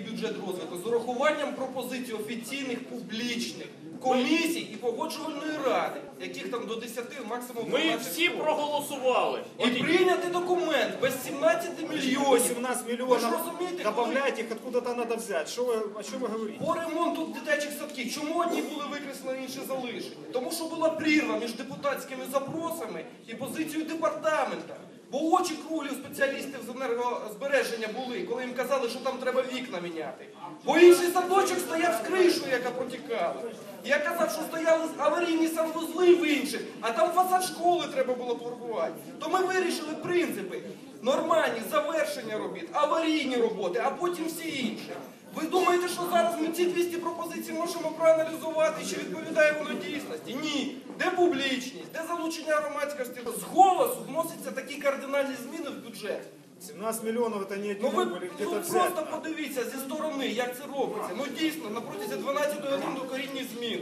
і бюджет розвитку з урахуванням пропозицій офіційних публічних комісій і погоджувальної ради, яких там до 10, максимум Ми 12 всі проголосували. І прийняти документ без 17 мільйонів. 18 Ви ж миллионов розумієте, добавлять их откуда-то надо взять. Что вы, о чем вы говорите? По ремонту дитячих садків. Чому одні були викреслені, інші залишені? Тому що була прірва між депутатськими запросами і позицією департамента. Бо очі круглі спеціалістів з енергозбереження були, коли їм казали, що там треба вікна міняти. Бо інший садочок стояв з кришою, яка протікала. Я казав, що стояли аварійні санвузли в інших, а там фасад школи треба було порвувати. То ми вирішили принципи. Нормальні завершення робіт, аварійні роботи, а потім всі інші. Ви думаєте, що зараз ми ці 200 пропозицій можемо проаналізувати, чи відповідає воно дійсності? Ні. Де публічність, де залучення громадськості? З голосу вносяться такі кардинальні зміни в бюджет. 17 мільйонів це не Ну ви ну, просто подивіться зі сторони, як це робиться. Ну дійсно, на протязі 12 годин докорінні зміни.